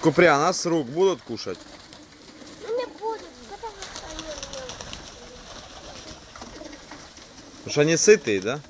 Купря, а с рук будут кушать? Ну не будут, потому что они Потому что они сытые, да?